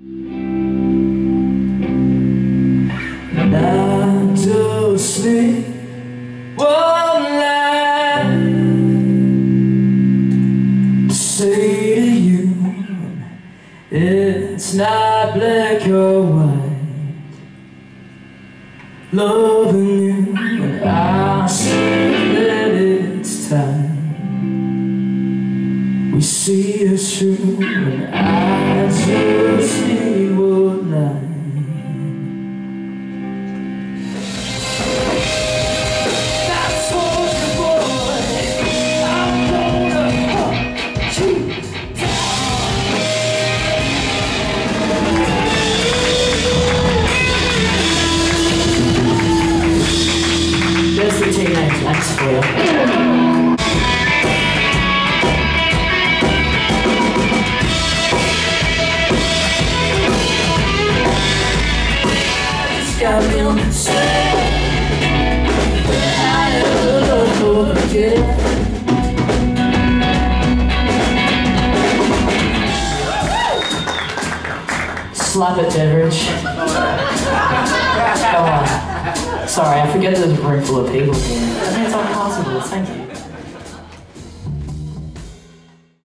Not to sleep one lie say to you it's not black or white. Loving you and I say that it's time. We see it through and I Max for. Got me on the side. I love again. Slap it, Beverage. Sorry, I forget there's a room full of people here. It's impossible. Thank you.